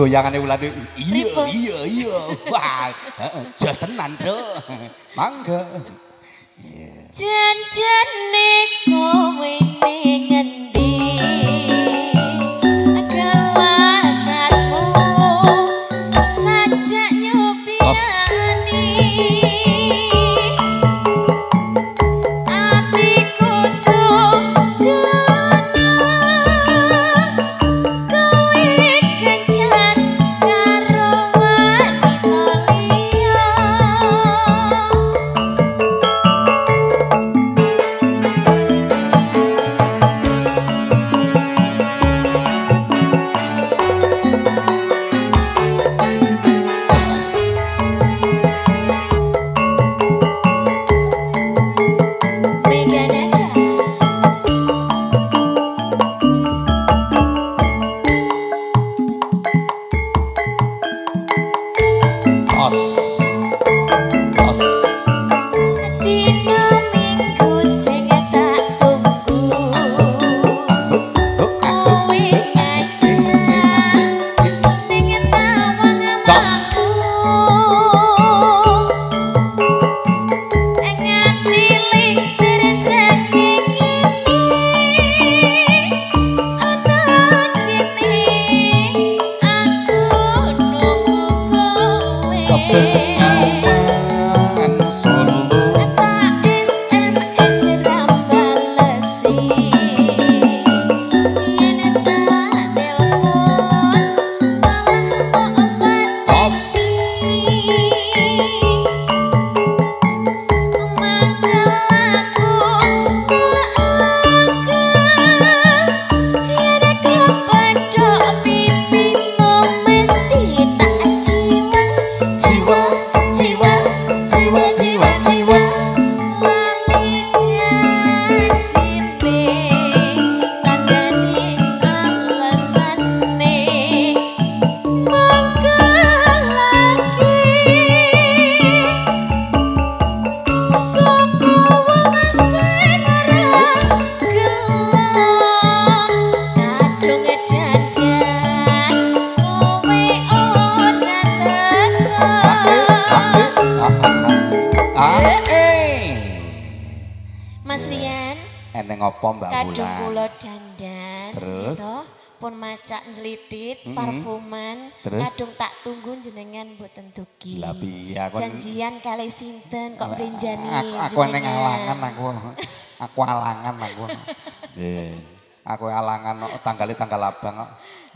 Wo ngerti aku ini alangan aku. Aku alangan aku. aku alangan no, tanggalnya tanggal abang. No.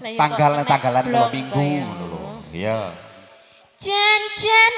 Tanggalnya tanggalan dua minggu. Iya. Jan-jan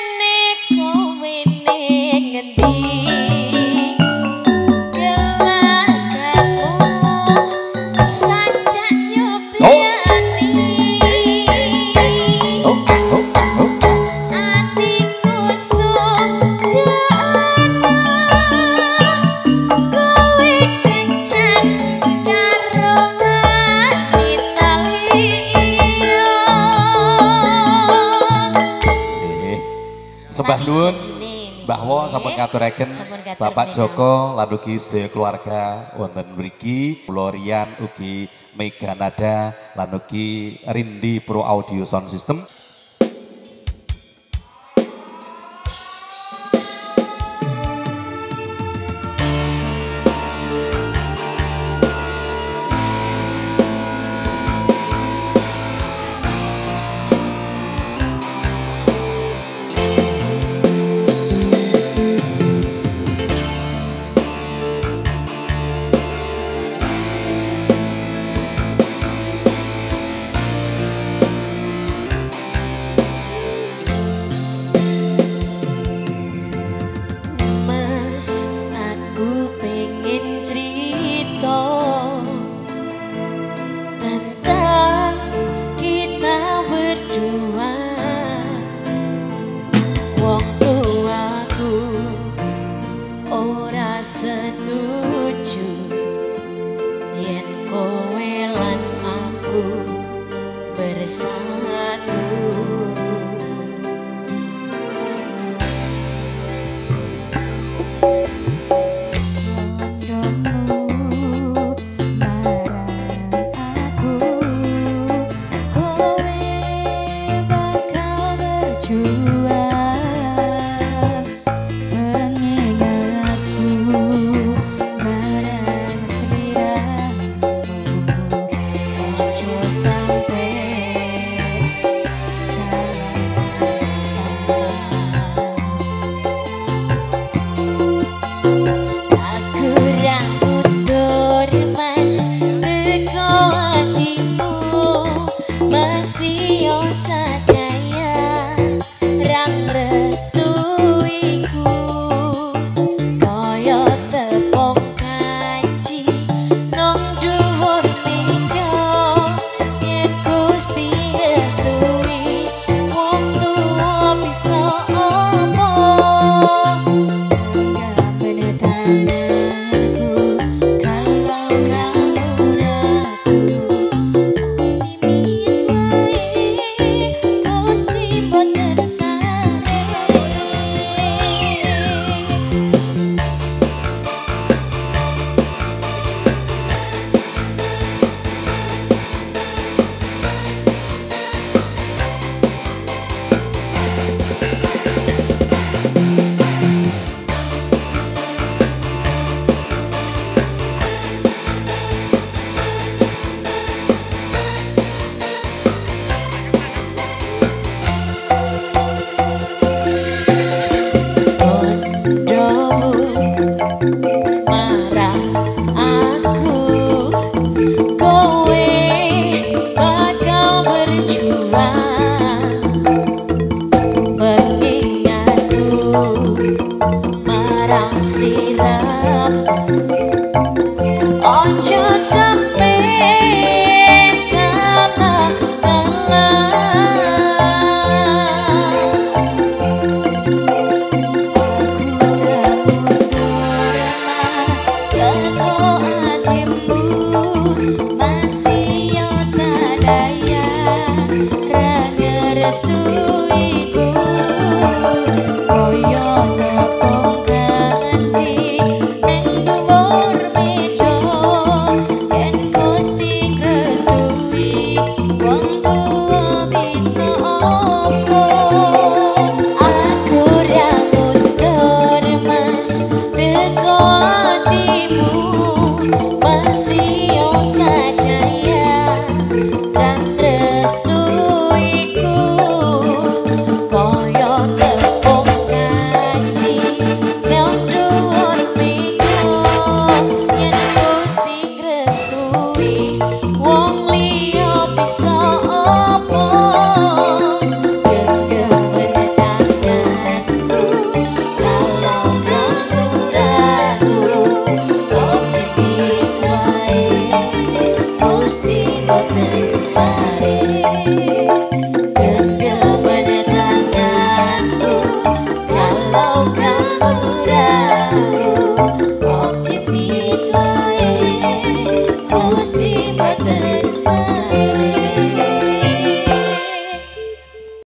sampun ngaturaken Sampun ngaturaken Bapak. Joko lan ugi sedaya keluarga wonten mriki kula Rian ugi Mega Nada lan ugi Rindi Pro Audio Sound System